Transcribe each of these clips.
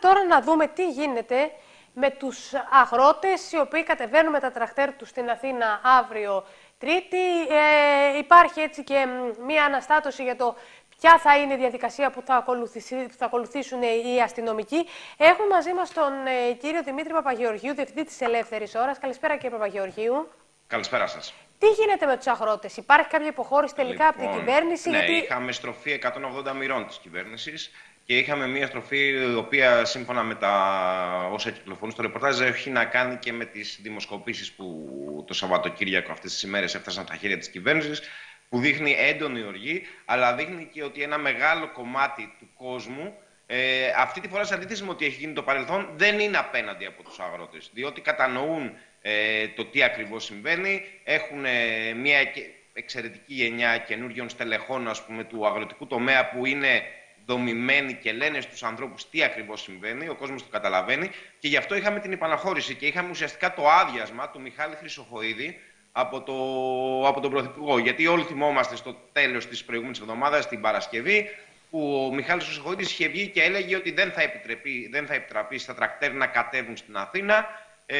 τώρα να δούμε τι γίνεται με τους αγρότες οι οποίοι κατεβαίνουν με τα τρακτέρ τους στην Αθήνα αύριο Τρίτη. Ε, υπάρχει έτσι και μία αναστάτωση για το ποια θα είναι η διαδικασία που θα, θα ακολουθήσουν οι αστυνομικοί. Έχουμε μαζί μας τον ε, κύριο Δημήτρη Παπαγεωργίου, Διευθυντή της Ελεύθερης Ώρας. Καλησπέρα κύριε Παπαγεωργίου. Καλησπέρα σας. Τι γίνεται με τους αγρότες, Υπάρχει κάποια υποχώρηση τελικά από την Λοιπόν, κυβέρνηση. Ναι, γιατί... είχαμε στροφή 180 μοιρών της κυβέρνησης και είχαμε μια στροφή η οποία σύμφωνα με τα όσα κυκλοφορούν στο ρεπορτάζ έχει να κάνει και με τις δημοσκοπήσεις που το Σαββατοκύριακο αυτές τις ημέρες έφτασαν στα χέρια της κυβέρνησης που δείχνει έντονη οργή, αλλά δείχνει και ότι ένα μεγάλο κομμάτι του κόσμου ε, αυτή τη φορά, σε αντίθεση με ό,τι έχει γίνει το παρελθόν, δεν είναι απέναντι από τους αγρότες. Διότι κατανοούν ε, το τι ακριβώς συμβαίνει, έχουν ε, μια και- εξαιρετική γενιά καινούριων στελεχών ας πούμε, του αγροτικού τομέα που είναι δομημένοι και λένε στους ανθρώπους τι ακριβώς συμβαίνει, ο κόσμος το καταλαβαίνει και γι' αυτό είχαμε την επαναχώρηση και είχαμε ουσιαστικά το άδειασμα του Μιχάλη Χρυσοχοίδη από, το, από τον Πρωθυπουργό. Γιατί όλοι θυμόμαστε στο τέλος της προηγούμενης εβδομάδας, την Παρασκευή, που ο Μιχάλης Χρυσοχοίδης είχε βγει και έλεγε ότι δεν θα, επιτρεπεί, δεν θα επιτραπεί στα τρακτέρ να κατέβουν στην Αθήνα ε,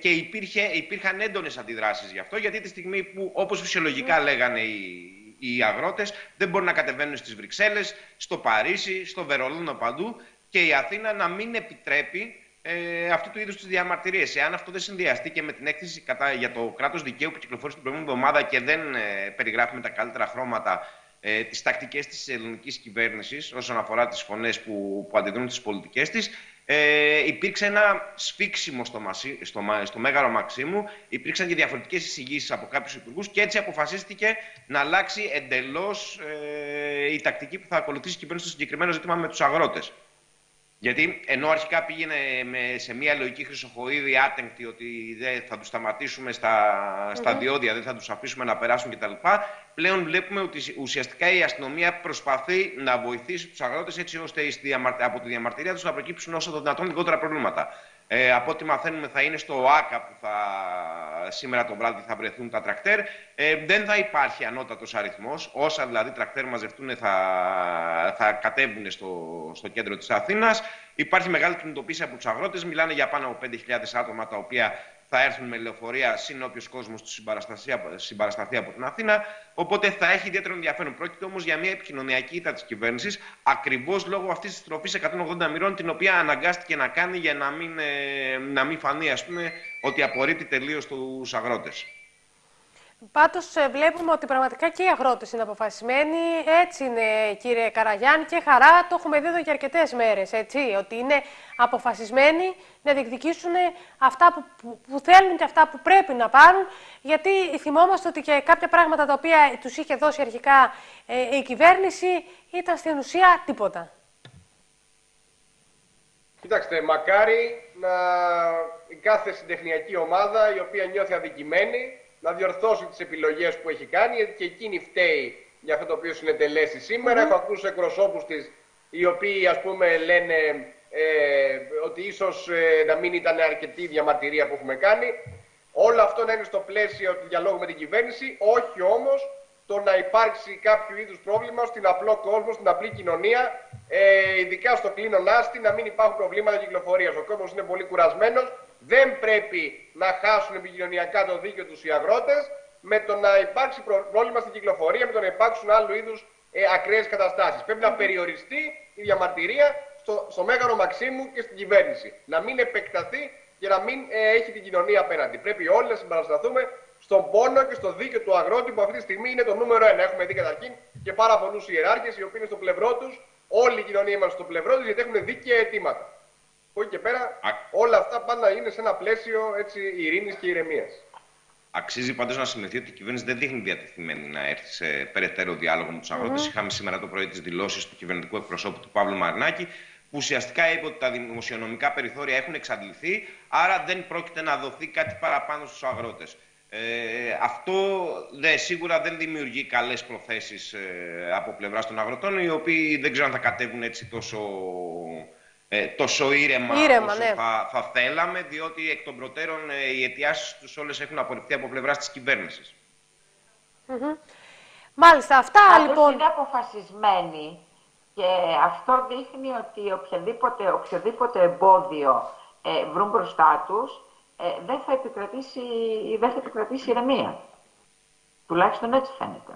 και υπήρχε, υπήρχαν έντονες αντιδράσεις γι' αυτό, γιατί τη στιγμή που όπως φυσιολογικά λέγανε οι, οι αγρότες δεν μπορούν να κατεβαίνουν στις Βρυξέλλες, στο Παρίσι, στο Βερολίνο παντού και η Αθήνα να μην επιτρέπει ε, αυτού του είδους τις διαμαρτυρίες. Εάν αυτό δεν συνδυαστεί και με την έκθεση κατά, για το κράτος δικαίου που κυκλοφόρησε την προηγούμενη εβδομάδα και δεν ε, περιγράφει με τα καλύτερα χρώματα ε, τις τακτικές της ελληνικής κυβέρνησης όσον αφορά τις φωνές που, που αντιδρούν στις πολιτικές της, ε, υπήρξε ένα σφίξιμο στο, Μασί, στο, Μα- στο Μέγαρο Μαξίμου, υπήρξαν και διαφορετικές εισηγήσεις από κάποιους υπουργούς και έτσι αποφασίστηκε να αλλάξει εντελώς ε, η τακτική που θα ακολουθήσει η κυβέρνηση στο συγκεκριμένο ζήτημα με τους αγρότες. Γιατί ενώ αρχικά πήγαινε με, σε μια λογική χρυσοχοίδη άτεγκτη ότι δεν θα τους σταματήσουμε στα, στα διόδια, δεν θα τους αφήσουμε να περάσουν κτλ. Πλέον βλέπουμε ότι ουσιαστικά η αστυνομία προσπαθεί να βοηθήσει τους αγρότες έτσι ώστε στη διαμαρ- από τη διαμαρτυρία τους να προκύψουν όσο το δυνατόν λιγότερα προβλήματα. Ε, από ό,τι μαθαίνουμε θα είναι στο ΆΚΑ που θα, σήμερα το βράδυ θα βρεθούν τα τρακτέρ. Ε, δεν θα υπάρχει ανώτατος αριθμός. Όσα δηλαδή τρακτέρ μαζευτούν θα, θα κατέβουν στο, στο κέντρο της Αθήνας. Υπάρχει μεγάλη κινητοποίηση από τους αγρότες. Μιλάνε για πάνω από 5.000 άτομα τα οποία θα έρθουν με λεωφορεία συν όποιος κόσμος τους συμπαρασταθεί, από- συμπαρασταθεί από την Αθήνα. Οπότε θα έχει ιδιαίτερο ενδιαφέρον. Πρόκειται όμως για μια επικοινωνιακή ήττα της κυβέρνησης, ακριβώς λόγω αυτής της τροφής 180 μοιρών, την οποία αναγκάστηκε να κάνει για να μην, ε, να μην φανεί, ας πούμε, ότι απορρίπτει τελείως τους αγρότες. Πάντως ε, βλέπουμε ότι πραγματικά και οι αγρότες είναι αποφασισμένοι. Έτσι είναι κύριε Καραγιάννη και χαρά το έχουμε δει εδώ και αρκετές μέρες. Έτσι, ότι είναι αποφασισμένοι να διεκδικήσουν αυτά που, που, που θέλουν και αυτά που πρέπει να πάρουν. Γιατί θυμόμαστε ότι και κάποια πράγματα τα οποία τους είχε δώσει αρχικά ε, η κυβέρνηση ήταν στην ουσία τίποτα. Κοιτάξτε, μακάρι να η κάθε συντεχνιακή ομάδα η οποία νιώθει αδικημένη να διορθώσει τις επιλογές που έχει κάνει γιατί και εκείνη φταίει για αυτό το οποίο συνετελέσει σήμερα. Έχω ακούσει εκπροσώπους της οι οποίοι ας πούμε λένε ε, ότι ίσως ε, να μην ήταν αρκετή η διαμαρτυρία που έχουμε κάνει. Όλο αυτό να είναι στο πλαίσιο του διαλόγου με την κυβέρνηση, όχι όμως το να υπάρξει κάποιο είδους πρόβλημα στην απλό κόσμο, στην απλή κοινωνία, ε, ειδικά στο κλίνον άστη, να μην υπάρχουν προβλήματα κυκλοφορίας. Ο κόσμος είναι πολύ κουρασμένος. Δεν πρέπει να χάσουν επικοινωνιακά το δίκαιο τους οι αγρότες με το να υπάρξει προ- πρόβλημα στην κυκλοφορία, με το να υπάρξουν άλλου είδους ε, ακραίες καταστάσεις. Πρέπει να περιοριστεί η διαμαρτυρία στο, στο Μέγαρο Μαξίμου και στην κυβέρνηση. Να μην επεκταθεί και να μην ε, έχει την κοινωνία απέναντι. Πρέπει όλοι να συμπαρασταθούμε στον πόνο και στο δίκαιο του αγρότη που αυτή τη στιγμή είναι το νούμερο ένα. Έχουμε δει καταρχήν και πάρα πολλούς ιεράρχες οι οποίοι είναι στο πλευρό τους. Όλη η κοινωνία είμαστε στο πλευρό τους γιατί έχουν δίκαια αιτήματα. Από εκεί και πέρα Α- όλα αυτά πάντα είναι σε ένα πλαίσιο έτσι, ειρήνης και ηρεμίας. Αξίζει πάντως να σημειωθεί ότι η κυβέρνηση δεν δείχνει διατεθειμένη να έρθει σε περαιτέρω διάλογο με τους αγρότες. Είχαμε σήμερα το πρωί τις δηλώσεις του κυβερνητικού εκπροσώπου του Παύλου Μαρινάκη, που ουσιαστικά είπε ότι τα δημοσιονομικά περιθώρια έχουν εξαντληθεί, άρα δεν πρόκειται να δοθεί κάτι παραπάνω στους αγρότες. Ε, αυτό δε, σίγουρα δεν δημιουργεί καλές προθέσεις ε, από πλευράς των αγροτών, οι οποίοι δεν ξέρω αν θα κατέβουν έτσι τόσο, ε, τόσο ήρεμα, Ήρεμα, όσο ναι. θα, θα θέλαμε, διότι εκ των προτέρων ε, οι αιτιάσεις τους όλες έχουν απορριφθεί από πλευράς της κυβέρνησης. Μάλιστα, αυτά Πάντως λοιπόν. είναι αποφασισμένοι Και αυτό δείχνει ότι οποιαδήποτε, οποιοδήποτε εμπόδιο ε, βρουν μπροστά τους, ε, δεν, θα επικρατήσει, δεν θα επικρατήσει ηρεμία. Τουλάχιστον έτσι φαίνεται.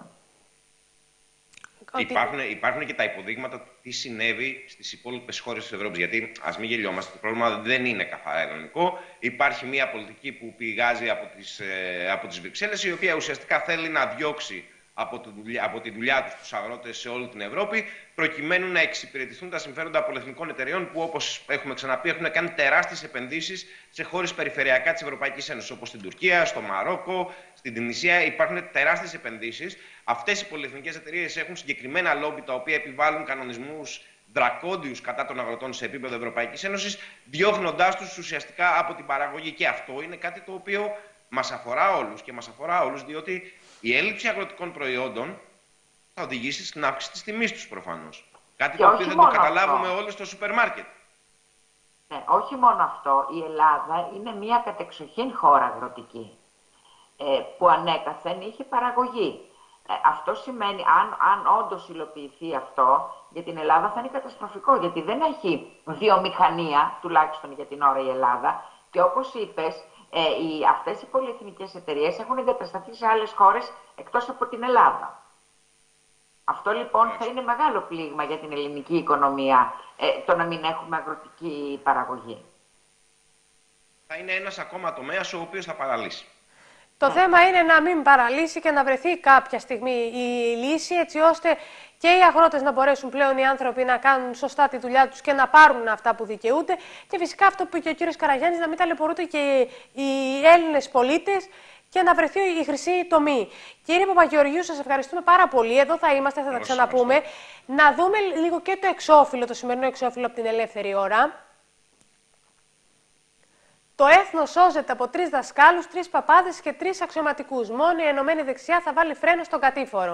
Υπάρχουν, υπάρχουν και τα υποδείγματα του τι συνέβη στις υπόλοιπες χώρες της Ευρώπης. Γιατί ας μην γελιόμαστε, το πρόβλημα δεν είναι καθαρά ελληνικό. Υπάρχει μια πολιτική που πηγάζει από τις ε, από τις Βρυξέλλες, η οποία ουσιαστικά θέλει να διώξει από, το, από τη δουλειά τους τους αγρότες σε όλη την Ευρώπη, προκειμένου να εξυπηρετηθούν τα συμφέροντα πολυεθνικών εταιριών που, όπως έχουμε ξαναπεί, έχουν κάνει τεράστιες επενδύσεις σε χώρες περιφερειακά της Ευρωπαϊκής Ένωσης, όπως στην Τουρκία, στο Μαρόκο, στην Τινησία. Υπάρχουν τεράστιες επενδύσεις. Αυτές οι πολυεθνικές εταιρείες έχουν συγκεκριμένα λόμπι τα οποία επιβάλλουν κανονισμούς δρακόντιους κατά των αγροτών σε επίπεδο Ευρωπαϊκής Ένωσης, διώχνοντάς τους ουσιαστικά από την παραγωγή. Και αυτό είναι κάτι το οποίο μας αφορά όλους και μας αφορά όλους, διότι η έλλειψη αγροτικών προϊόντων θα οδηγήσει στην αύξηση της τιμής τους προφανώς. Κάτι το οποίο δεν το καταλάβουμε όλοι στο σούπερ μάρκετ. Ναι, όχι μόνο αυτό. Η Ελλάδα είναι μια κατεξοχήν χώρα αγροτική ε, που ανέκαθεν είχε παραγωγή. Ε, αυτό σημαίνει, αν, αν όντως υλοποιηθεί αυτό, για την Ελλάδα θα είναι καταστροφικό, γιατί δεν έχει βιομηχανία, τουλάχιστον για την ώρα η Ελλάδα, και όπως είπες, ε, οι, αυτές οι πολυεθνικές εταιρείες έχουν εγκατασταθεί σε άλλες χώρες εκτός από την Ελλάδα. Αυτό λοιπόν θα είναι μεγάλο πλήγμα για την ελληνική οικονομία, ε, το να μην έχουμε αγροτική παραγωγή. Θα είναι ένας ακόμα τομέας ο οποίος θα παραλύσει. Το θέμα είναι να μην παραλύσει και να βρεθεί κάποια στιγμή η λύση έτσι ώστε και οι αγρότες να μπορέσουν πλέον οι άνθρωποι να κάνουν σωστά τη δουλειά τους και να πάρουν αυτά που δικαιούνται και φυσικά αυτό που είπε και ο κύριος Καραγιάννης να μην ταλαιπωρούνται και οι Έλληνες πολίτες και να βρεθεί η χρυσή τομή. Κύριε Παπαγεωργίου, σας ευχαριστούμε πάρα πολύ. Εδώ θα είμαστε, θα τα ξαναπούμε. Να δούμε λίγο και το εξώφυλλο, το σημερινό εξώφυλλο από την ελεύθερη ώρα. Το έθνο σώζεται από τρεις δασκάλους, τρεις παπάδες και τρεις αξιωματικούς. Μόνο η Ενωμένη Δεξιά θα βάλει φρένο στον κατήφορο.